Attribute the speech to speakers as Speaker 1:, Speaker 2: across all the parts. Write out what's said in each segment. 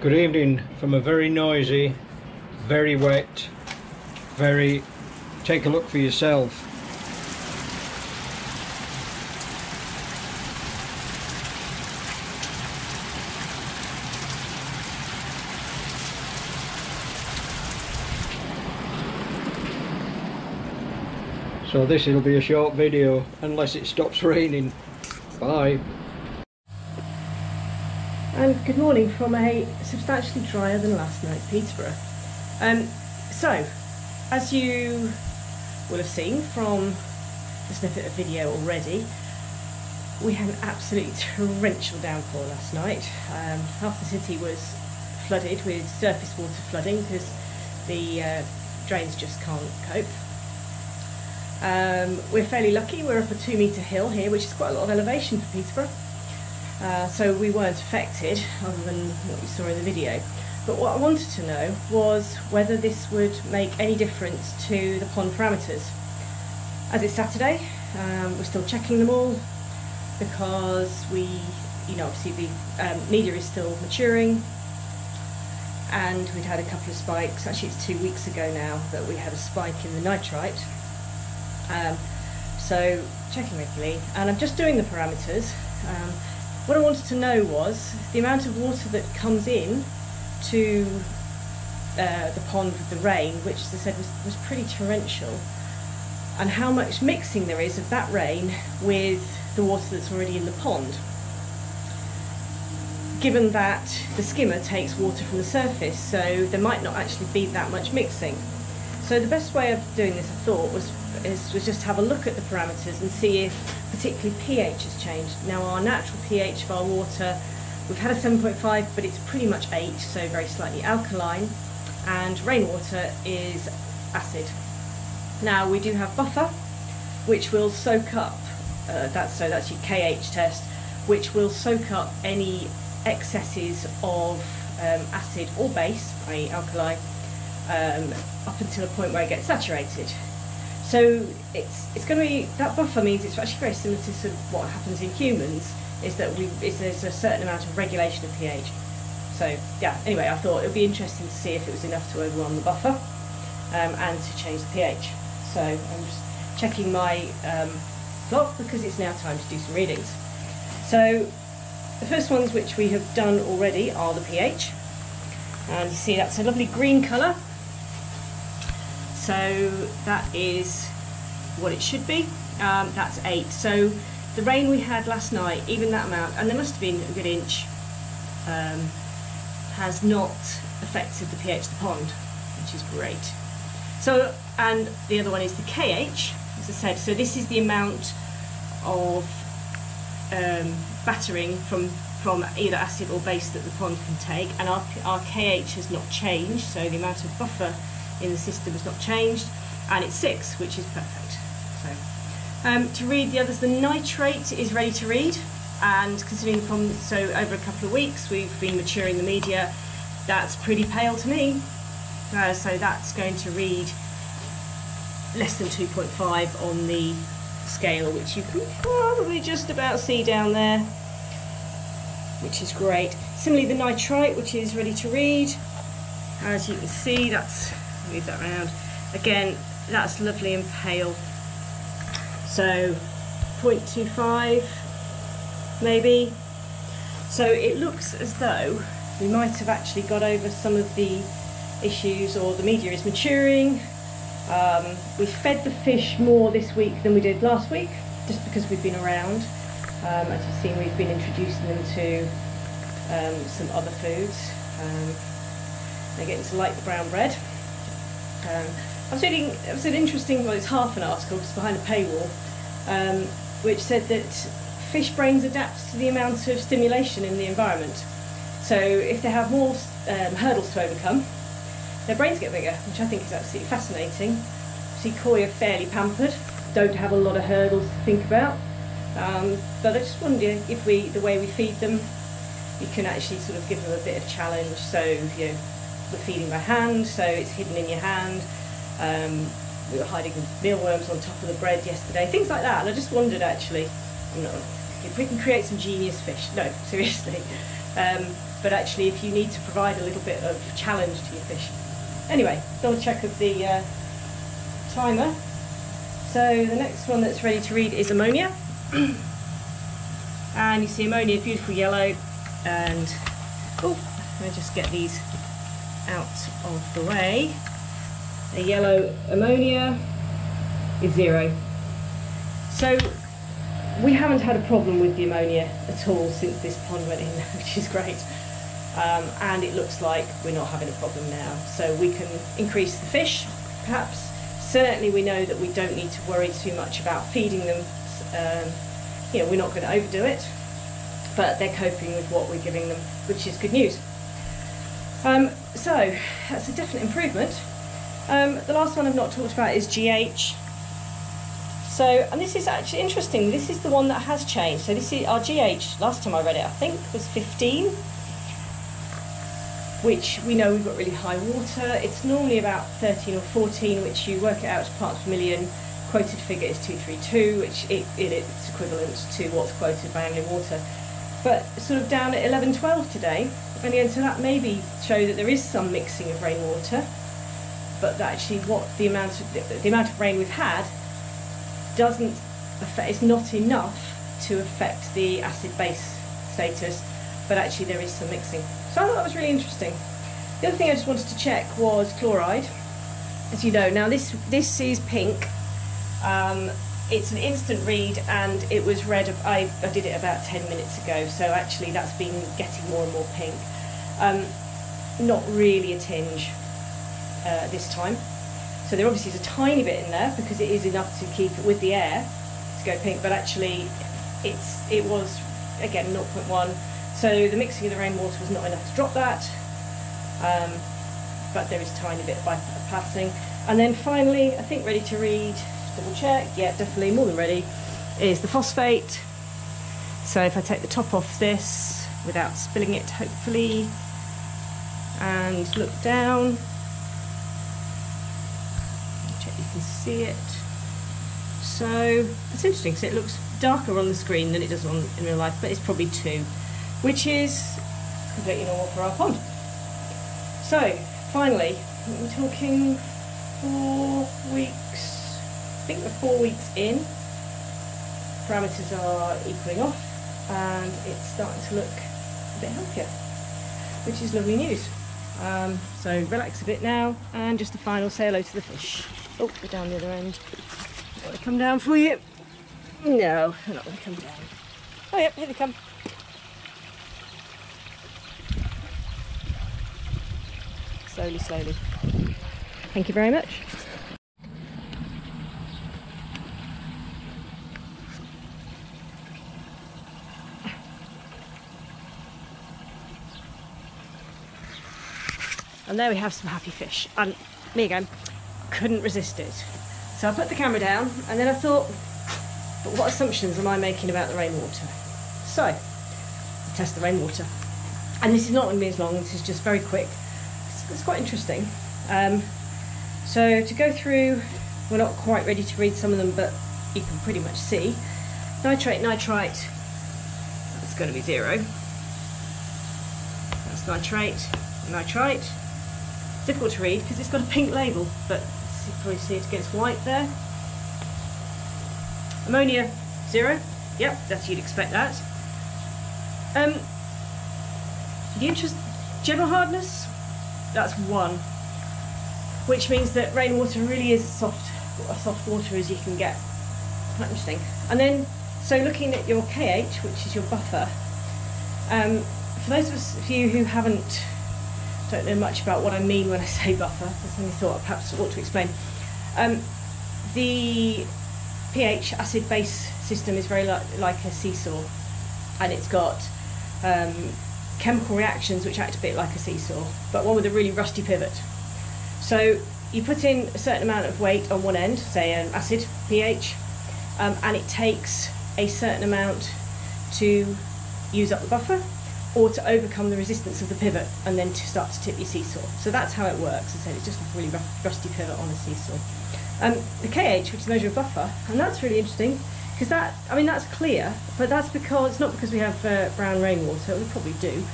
Speaker 1: Good evening from a very noisy, very wet, very... Take a look for yourself. So this will be a short video unless it stops raining. Bye.
Speaker 2: And good morning from a substantially drier than last night Peterborough. Um, so, as you will have seen from the snippet of video already, we had an absolutely torrential downpour last night. Um, half the city was flooded with surface water flooding because the uh, drains just can't cope. Um, we're fairly lucky, we're up a two metre hill here, which is quite a lot of elevation for Peterborough. Uh, so we weren't affected, other than what you saw in the video. But what I wanted to know was whether this would make any difference to the pond parameters. As it's Saturday, um, we're still checking them all because we, you know, obviously the um, media is still maturing and we'd had a couple of spikes, actually it's two weeks ago now that we had a spike in the nitrite um, so checking regularly, and I'm just doing the parameters. Um, what I wanted to know was the amount of water that comes in to uh, the pond with the rain, which as I said was, was pretty torrential, and how much mixing there is of that rain with the water that's already in the pond. Given that the skimmer takes water from the surface, so there might not actually be that much mixing. So the best way of doing this, I thought, was is was just to have a look at the parameters and see if particularly pH has changed. Now our natural pH of our water, we've had a 7.5 but it's pretty much 8 so very slightly alkaline and rainwater is acid. Now we do have buffer which will soak up, uh, that's, so that's your KH test, which will soak up any excesses of um, acid or base, i.e. alkali, um, up until a point where it gets saturated. So it's it's going to be that buffer means it's actually very similar to sort of what happens in humans is that we is there's a certain amount of regulation of pH. So yeah. Anyway, I thought it would be interesting to see if it was enough to overwhelm the buffer um, and to change the pH. So I'm just checking my um, because it's now time to do some readings. So the first ones which we have done already are the pH, and you see that's a lovely green colour so that is what it should be. Um, that's eight. So the rain we had last night, even that amount, and there must have been a good inch, um, has not affected the pH of the pond, which is great. So, and the other one is the KH, as I said. So this is the amount of um, battering from from either acid or base that the pond can take, and our, our KH has not changed. So the amount of buffer in the system has not changed, and it's six, which is perfect. So, um, to read the others, the nitrate is ready to read, and considering the problem, so over a couple of weeks we've been maturing the media, that's pretty pale to me. Uh, so that's going to read less than 2.5 on the scale, which you can probably just about see down there, which is great. Similarly, the nitrite, which is ready to read, as you can see, that's move that around. Again, that's lovely and pale. So 0.25 maybe. So it looks as though we might have actually got over some of the issues or the media is maturing. Um, we fed the fish more this week than we did last week, just because we've been around. Um, as you've seen, we've been introducing them to um, some other foods. Um, they're getting to like the brown bread. Um, I was reading, it was an interesting, well, it's half an article, it's behind a paywall, um, which said that fish brains adapt to the amount of stimulation in the environment. So if they have more um, hurdles to overcome, their brains get bigger, which I think is absolutely fascinating. See, koi are fairly pampered, don't have a lot of hurdles to think about. Um, but I just wonder if we, the way we feed them, you can actually sort of give them a bit of challenge. So, you know, we're feeding by hand, so it's hidden in your hand. Um, we were hiding mealworms on top of the bread yesterday, things like that. And I just wondered actually, if we can create some genius fish. No, seriously. Um, but actually, if you need to provide a little bit of challenge to your fish. Anyway, double check of the uh, timer. So the next one that's ready to read is ammonia. and you see ammonia, beautiful yellow. And, oh, let me just get these out of the way. A yellow ammonia is zero. So we haven't had a problem with the ammonia at all since this pond went in, which is great. Um, and it looks like we're not having a problem now. So we can increase the fish, perhaps. Certainly we know that we don't need to worry too much about feeding them. Um, you know, we're not going to overdo it, but they're coping with what we're giving them, which is good news. Um, so that's a definite improvement. Um, the last one I've not talked about is GH. So, and this is actually interesting. This is the one that has changed. So this is our GH. Last time I read it, I think was 15, which we know we've got really high water. It's normally about 13 or 14, which you work it out as parts per million. Quoted figure is 232, which it, it, it's equivalent to what's quoted by Anglian Water. But sort of down at 11, 12 today, and again, so that maybe show that there is some mixing of rainwater, but that actually what the amount of the, amount of rain we've had doesn't affect, it's not enough to affect the acid base status, but actually there is some mixing. So I thought that was really interesting. The other thing I just wanted to check was chloride. As you know, now this this is pink. Um, it's an instant read and it was read, I, I did it about 10 minutes ago, so actually that's been getting more and more pink. Um, not really a tinge uh, this time. So there obviously is a tiny bit in there because it is enough to keep it with the air to go pink, but actually it's it was again 0.1. So the mixing of the rainwater was not enough to drop that, um, but there is a tiny bit by passing And then finally, I think ready to read double check, yeah, definitely more than ready, is the phosphate. So if I take the top off this without spilling it, hopefully, and look down, check you can see it. So it's interesting because it looks darker on the screen than it does on in real life, but it's probably two, which is completely normal for our pond. So finally, we're talking four weeks think we're four weeks in. Parameters are equaling off and it's starting to look a bit healthier, which is lovely news. Um, so relax a bit now and just a final say hello to the fish. Oh, they're down the other end. Want to come down for you? No, they're not going to come down. Oh yep, here they come. Slowly, slowly. Thank you very much. And there we have some happy fish. And me again, couldn't resist it. So I put the camera down and then I thought, but what assumptions am I making about the rainwater? So, I test the rainwater. And this is not going to be as long, this is just very quick. It's, it's quite interesting. Um, so to go through, we're not quite ready to read some of them, but you can pretty much see. Nitrate, nitrite, that's going to be zero. That's nitrate, nitrite difficult to read because it's got a pink label, but you can probably see it against white there. Ammonia, zero. Yep, that's you'd expect that. Um, the interest, general hardness, that's one, which means that rainwater really is soft, soft water as you can get. Quite interesting. And then, so looking at your KH, which is your buffer, um, for those of us of you who haven't don't know much about what I mean when I say buffer. That's only thought I perhaps ought to explain. Um, the pH acid base system is very li like a seesaw, and it's got um, chemical reactions which act a bit like a seesaw, but one with a really rusty pivot. So you put in a certain amount of weight on one end, say an acid pH, um, and it takes a certain amount to use up the buffer or to overcome the resistance of the pivot and then to start to tip your seesaw. So that's how it works. I said it's just a really rough, rusty pivot on a seesaw. Um, the KH, which is measure of buffer, and that's really interesting because that, I mean, that's clear, but that's because, it's not because we have uh, brown rainwater, we probably do,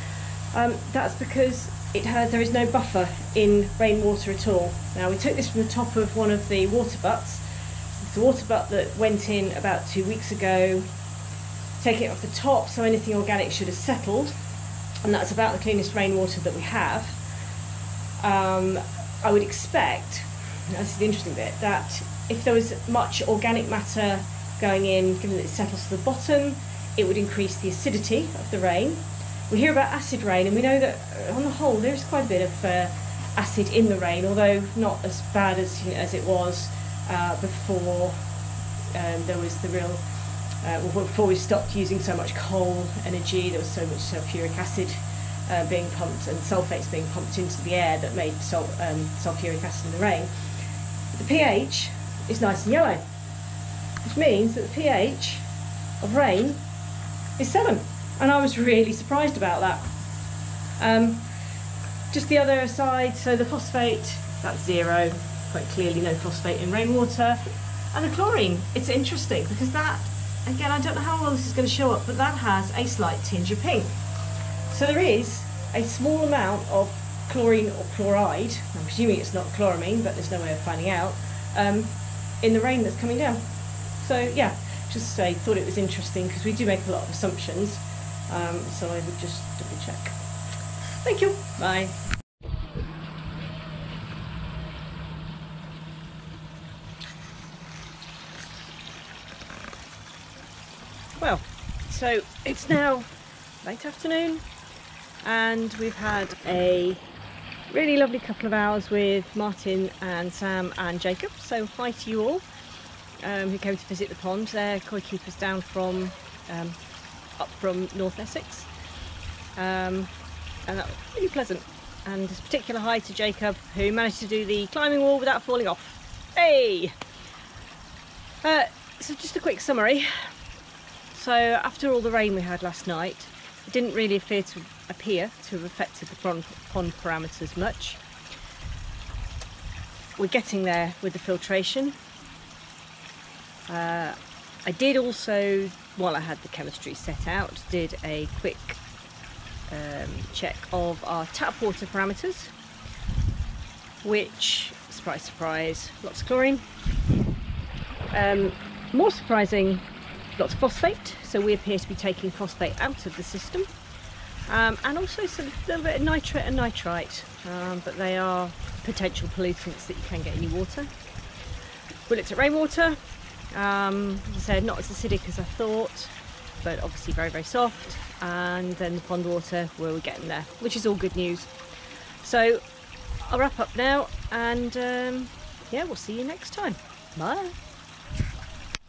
Speaker 2: Um, that's because it there is no buffer in rainwater at all. Now we took this from the top of one of the water butts. It's a water butt that went in about two weeks ago. Take it off the top so anything organic should have settled and that's about the cleanest rainwater that we have. Um, I would expect, this is the interesting bit, that if there was much organic matter going in, given that it settles to the bottom, it would increase the acidity of the rain. We hear about acid rain, and we know that uh, on the whole there is quite a bit of uh, acid in the rain, although not as bad as, you know, as it was uh, before um, there was the real uh, before we stopped using so much coal energy, there was so much sulfuric acid uh, being pumped and sulfates being pumped into the air that made sul- um, sulfuric acid in the rain. But the pH is nice and yellow, which means that the pH of rain is 7. And I was really surprised about that. Um, just the other side, so the phosphate, that's zero, quite clearly no phosphate in rainwater. And the chlorine, it's interesting because that Again, I don't know how well this is going to show up, but that has a slight tinge of pink. So there is a small amount of chlorine or chloride, I'm presuming it's not chloramine, but there's no way of finding out, um, in the rain that's coming down. So yeah, just say, thought it was interesting because we do make a lot of assumptions, um, so I would just double check. Thank you, bye. Well, so it's now late afternoon and we've had a really lovely couple of hours with Martin and Sam and Jacob. So hi to you all um, who came to visit the pond. They're koi keepers down from um, up from North Essex. Um, and that was really pleasant. And a particular hi to Jacob who managed to do the climbing wall without falling off. Hey! Uh, so just a quick summary. So after all the rain we had last night, it didn't really appear to appear to have affected the pond, pond parameters much. We're getting there with the filtration. Uh, I did also, while I had the chemistry set out, did a quick um, check of our tap water parameters, which, surprise, surprise, lots of chlorine. Um, more surprising, lots of phosphate, so we appear to be taking phosphate out of the system. Um, and also some little bit of nitrate and nitrite, um, but they are potential pollutants that you can get in your water. We looked at rainwater, um, as I said, not as acidic as I thought, but obviously very, very soft. And then the pond water, where we're getting there, which is all good news. So I'll wrap up now, and um, yeah, we'll see you next time. Bye.